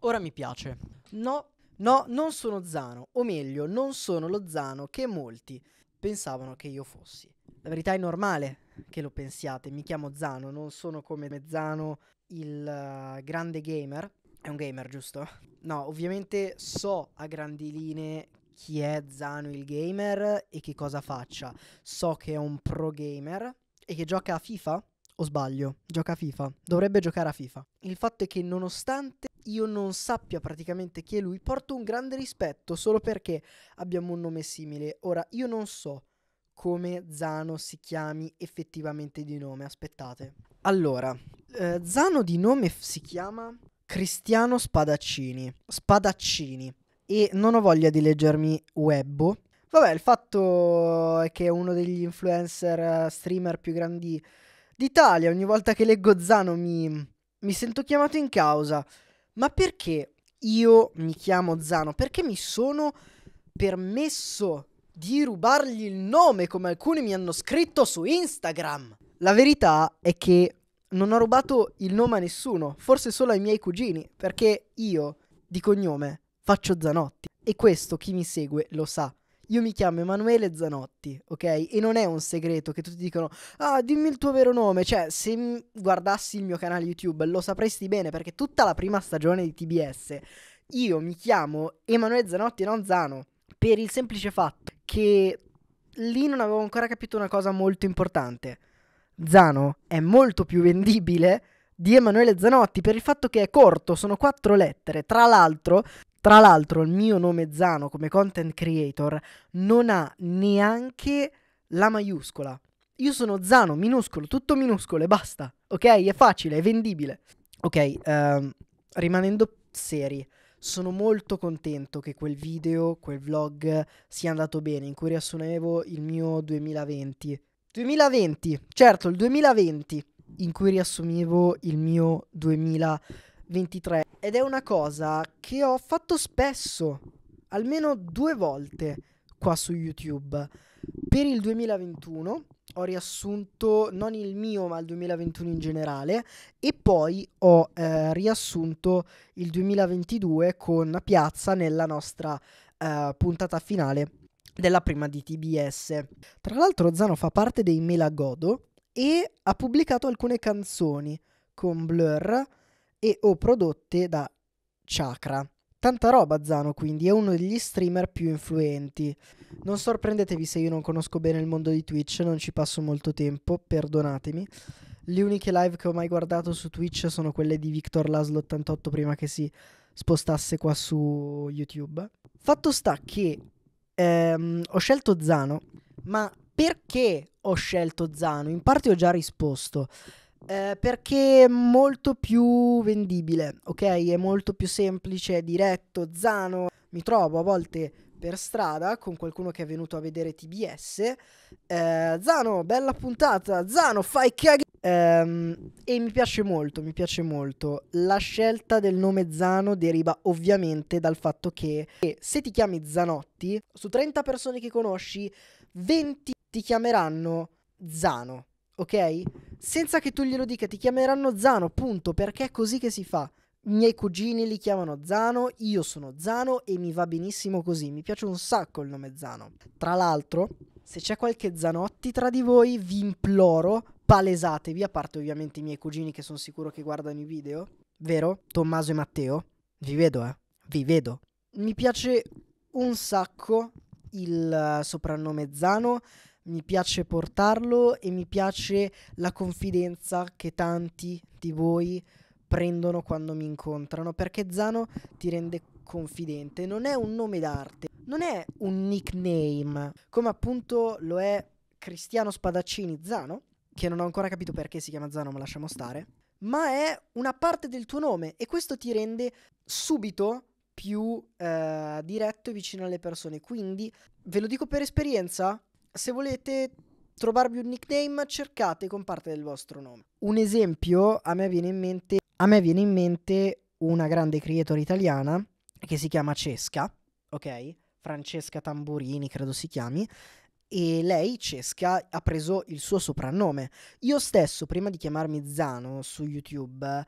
Ora mi piace. No, no, non sono Zano, o meglio, non sono lo Zano che molti pensavano che io fossi. La verità è normale che lo pensiate, mi chiamo Zano, non sono come Zano il uh, grande gamer. È un gamer, giusto? No, ovviamente so a grandi linee chi è Zano il gamer e che cosa faccia. So che è un pro gamer e che gioca a FIFA. O sbaglio? Gioca a FIFA. Dovrebbe giocare a FIFA. Il fatto è che nonostante io non sappia praticamente chi è lui, porto un grande rispetto solo perché abbiamo un nome simile. Ora, io non so come Zano si chiami effettivamente di nome. Aspettate. Allora, eh, Zano di nome f- si chiama Cristiano Spadaccini. Spadaccini. E non ho voglia di leggermi Webbo. Vabbè, il fatto è che è uno degli influencer streamer più grandi d'Italia. Ogni volta che leggo Zano mi, mi sento chiamato in causa. Ma perché io mi chiamo Zano? Perché mi sono permesso di rubargli il nome come alcuni mi hanno scritto su Instagram. La verità è che non ho rubato il nome a nessuno, forse solo ai miei cugini, perché io di cognome faccio Zanotti e questo chi mi segue lo sa. Io mi chiamo Emanuele Zanotti, ok? E non è un segreto che tutti dicono "Ah, dimmi il tuo vero nome". Cioè, se guardassi il mio canale YouTube lo sapresti bene perché tutta la prima stagione di TBS io mi chiamo Emanuele Zanotti e non Zano per il semplice fatto che lì non avevo ancora capito una cosa molto importante. Zano è molto più vendibile di Emanuele Zanotti per il fatto che è corto, sono quattro lettere. Tra l'altro, tra l'altro il mio nome Zano come content creator non ha neanche la maiuscola. Io sono Zano, minuscolo, tutto minuscolo e basta. Ok? È facile, è vendibile. Ok, uh, rimanendo seri sono molto contento che quel video, quel vlog sia andato bene, in cui riassumevo il mio 2020. 2020, certo, il 2020, in cui riassumevo il mio 2023. Ed è una cosa che ho fatto spesso, almeno due volte qua su YouTube. Per il 2021 ho riassunto non il mio ma il 2021 in generale e poi ho eh, riassunto il 2022 con Piazza nella nostra eh, puntata finale della prima di TBS. Tra l'altro Zano fa parte dei Melagodo e ha pubblicato alcune canzoni con Blur e o prodotte da Chakra. Tanta roba Zano quindi, è uno degli streamer più influenti. Non sorprendetevi se io non conosco bene il mondo di Twitch, non ci passo molto tempo, perdonatemi. Le uniche live che ho mai guardato su Twitch sono quelle di Victor Laslo 88 prima che si spostasse qua su YouTube. Fatto sta che ehm, ho scelto Zano, ma perché ho scelto Zano? In parte ho già risposto. Eh, perché è molto più vendibile, ok? È molto più semplice, diretto, Zano. Mi trovo a volte per strada con qualcuno che è venuto a vedere TBS. Eh, Zano, bella puntata. Zano, fai cagare. Um, e mi piace molto, mi piace molto. La scelta del nome Zano deriva ovviamente dal fatto che se ti chiami Zanotti, su 30 persone che conosci, 20 ti chiameranno Zano ok? Senza che tu glielo dica, ti chiameranno Zano, punto, perché è così che si fa. I miei cugini li chiamano Zano, io sono Zano e mi va benissimo così, mi piace un sacco il nome Zano. Tra l'altro, se c'è qualche Zanotti tra di voi, vi imploro, palesatevi, a parte ovviamente i miei cugini che sono sicuro che guardano i video, vero? Tommaso e Matteo? Vi vedo, eh? Vi vedo. Mi piace un sacco il uh, soprannome Zano mi piace portarlo e mi piace la confidenza che tanti di voi prendono quando mi incontrano, perché Zano ti rende confidente, non è un nome d'arte, non è un nickname, come appunto lo è Cristiano Spadaccini Zano, che non ho ancora capito perché si chiama Zano, ma lasciamo stare, ma è una parte del tuo nome e questo ti rende subito più eh, diretto e vicino alle persone. Quindi ve lo dico per esperienza, se volete trovarvi un nickname, cercate con parte del vostro nome. Un esempio, a me viene in mente, viene in mente una grande creator italiana che si chiama Cesca, ok? Francesca Tamburini, credo si chiami. E lei, Cesca, ha preso il suo soprannome. Io stesso, prima di chiamarmi Zano su YouTube,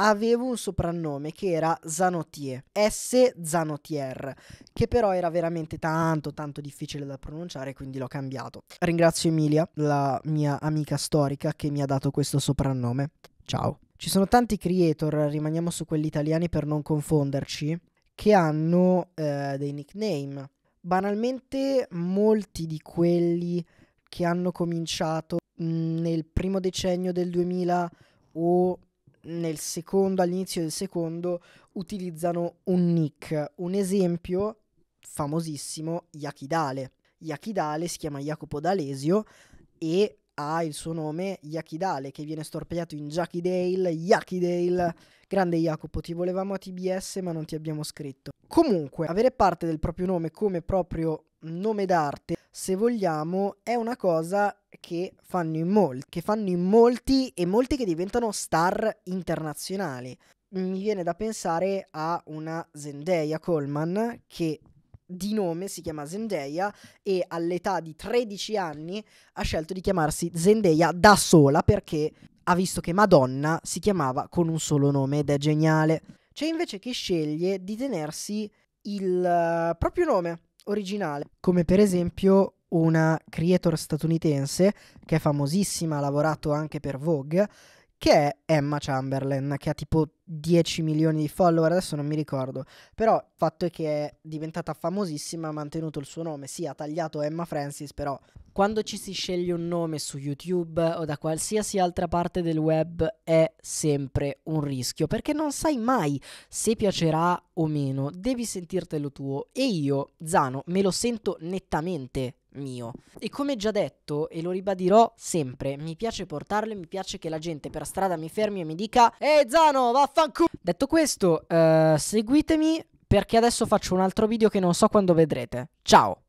avevo un soprannome che era Zanotier, S Zanotier, che però era veramente tanto tanto difficile da pronunciare, quindi l'ho cambiato. Ringrazio Emilia, la mia amica storica, che mi ha dato questo soprannome. Ciao. Ci sono tanti creator, rimaniamo su quelli italiani per non confonderci, che hanno eh, dei nickname. Banalmente molti di quelli che hanno cominciato mh, nel primo decennio del 2000 o nel secondo, all'inizio del secondo, utilizzano un nick. Un esempio famosissimo, Yakidale. Yakidale si chiama Jacopo D'Alesio e ha il suo nome Yakidale, che viene storpiato in Jackie Dale, Yakidale. Grande Jacopo, ti volevamo a TBS ma non ti abbiamo scritto. Comunque, avere parte del proprio nome come proprio nome d'arte, se vogliamo, è una cosa che fanno in molti, che fanno in molti e molti che diventano star internazionali. Mi viene da pensare a una Zendaya Coleman che di nome si chiama Zendaya e all'età di 13 anni ha scelto di chiamarsi Zendaya da sola perché ha visto che Madonna si chiamava con un solo nome ed è geniale. C'è invece chi sceglie di tenersi il uh, proprio nome originale, come per esempio una creator statunitense che è famosissima, ha lavorato anche per Vogue, che è Emma Chamberlain, che ha tipo 10 milioni di follower, adesso non mi ricordo, però il fatto è che è diventata famosissima, ha mantenuto il suo nome, sì, ha tagliato Emma Francis, però quando ci si sceglie un nome su YouTube o da qualsiasi altra parte del web è sempre un rischio, perché non sai mai se piacerà o meno, devi sentirtelo tuo. E io, Zano, me lo sento nettamente mio. E come già detto, e lo ribadirò sempre, mi piace portarle, mi piace che la gente per strada mi fermi e mi dica Ehi Zano, vaffanculo! Detto questo, uh, seguitemi perché adesso faccio un altro video che non so quando vedrete. Ciao!